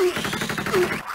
Ugh!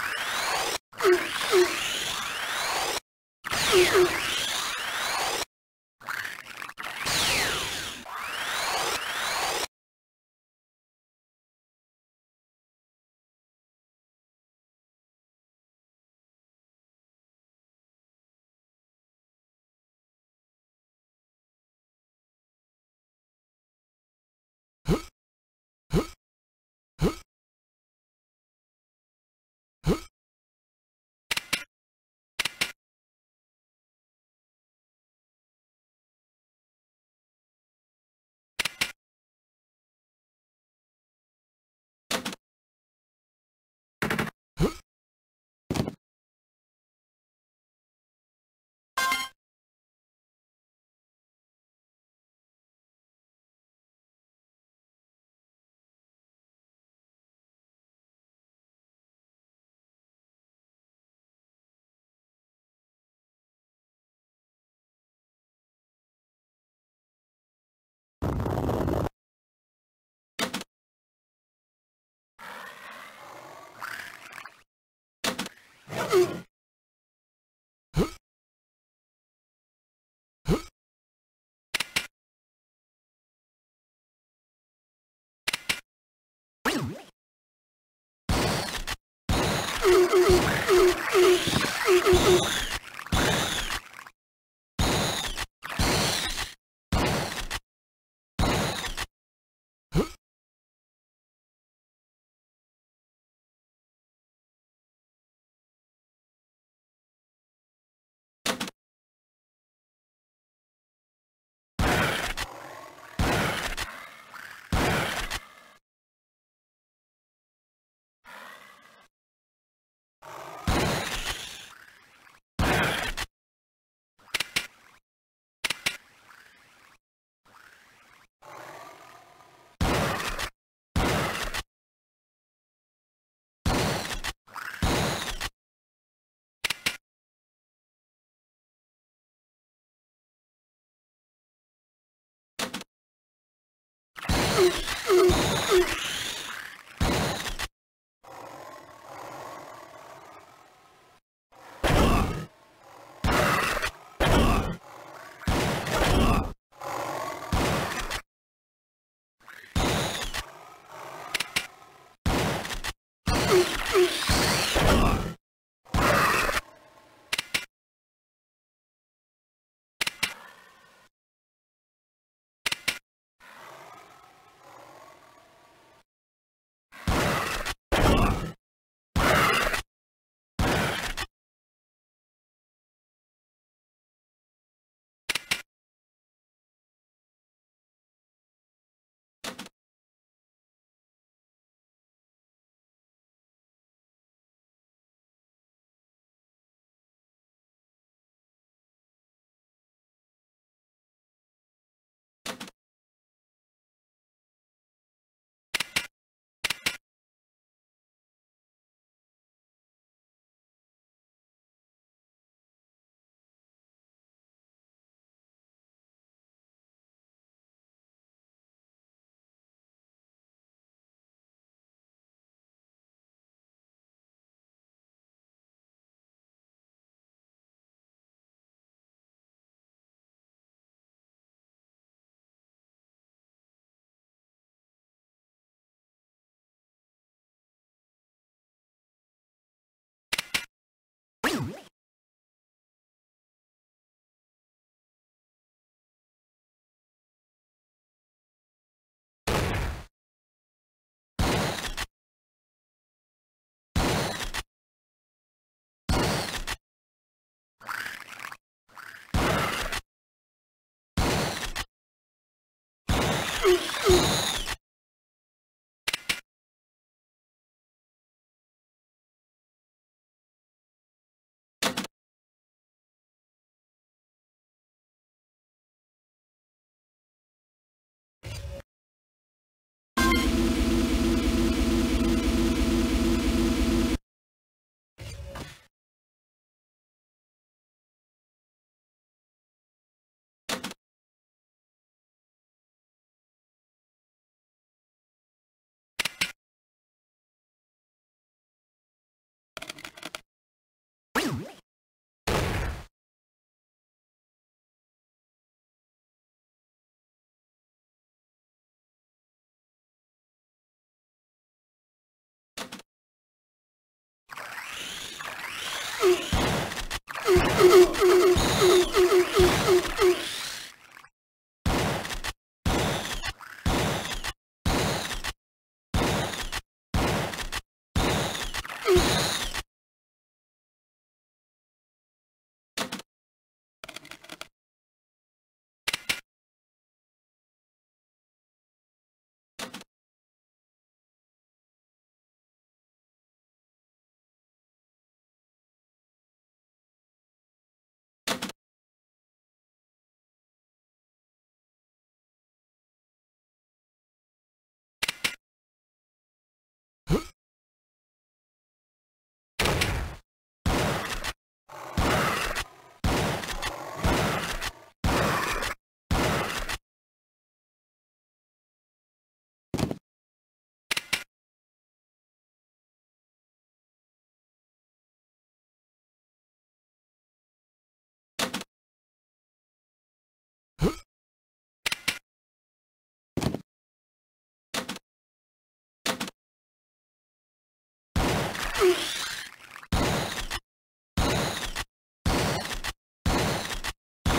Oh, my God.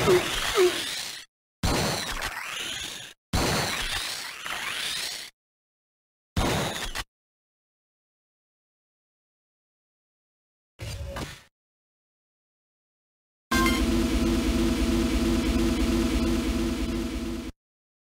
Ooh.